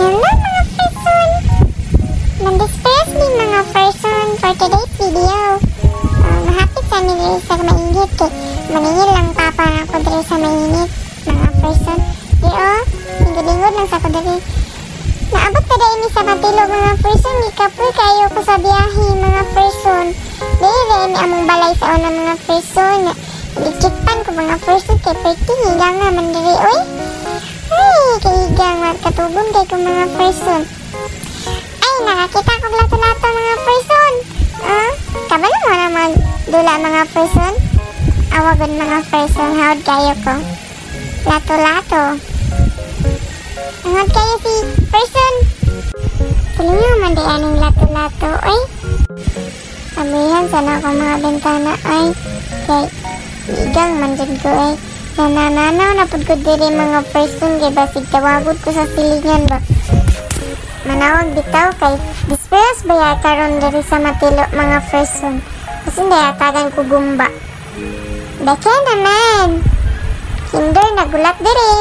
Hello mga person! Nandispress ni mga person for today's video. Uh, mahapit sa amin diri sa mainit kay maningil lang papa na ako diri sa mainit mga person. Di oh, lingod-lingod lang sa ako diri. Naabot ka dahil sa matilo mga person, ikapoy kayo ko sa biyahe mga person. Dili ni among balay sa una mga person. Dikitpan ko mga person kay perti higang naman diri oy. Kaigang mga katubon kay ko mga person. Ay, nakakita ko lato-lato mga person. Ah, kabalo mo naman dula mga person. Awagon mga person, hawad kayo ko. Lato-lato. Hawad kayo si person. Tuloy man di aning lato-lato, ay. Sabihan sana ako mga bentana, ay. Kay, igang man dyan ko, ay. Nanananaw na pud ko diri mga person kay basig tawagod ko sa silingan ba. Manawag bitaw kay disperas ba ya karon diri sa matilo mga person. Kasi ndayatagan ko gumba. Dake naman. Kinder nagulat diri.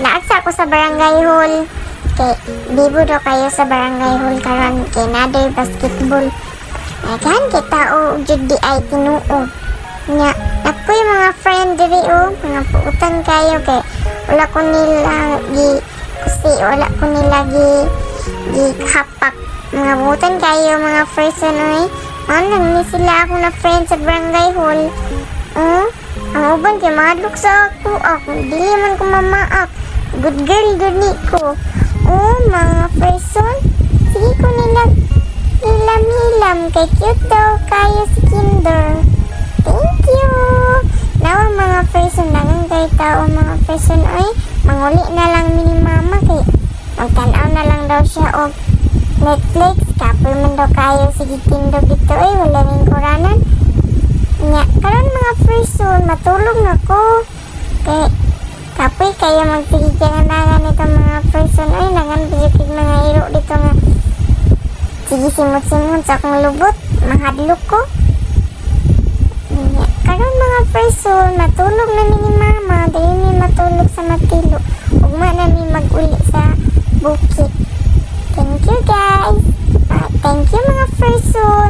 Naagsa ko sa barangay hall. Kay bibo daw kayo sa barangay hall karon kay naday basketball. Naghan kita o jud di ay tinuo. Nya, ako'y mga friend diri o, mga puutan kayo kay wala ko nila gi kasi wala ko nila gi gi kapak. Mga puutan kayo, mga person oy. Ano ni sila ako na friend sa barangay hall. Oh, ang uban kay madlok sa ako. Ako, dili man ko mamaak. Good girl good ni ko. Oh, mga person. Sige ko nila hilam-hilam kay cute daw kayo si Kinder. Person ay manguli na lang mini mama kay magtanaw na lang daw siya og Netflix kapoy man daw kayo sige tindog dito ay wala ning kuranan. Nya karon mga person matulog na ko kay kapoy kayo magsige kanangan nito mga person ay langan bijukig mga iro dito nga sige simot-simot sa akong lubot mahadlok ko mga person matulog na ni mama dahil ni matulog sa matilo. Ugma na mi maguli sa bukid thank you guys. Uh, thank you mga person